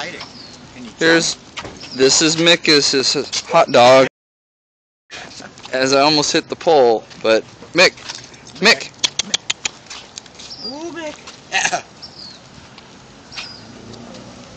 hiding. Here's, this is Mick's his hot dog. As I almost hit the pole, but Mick, Mick, Ooh, Mick.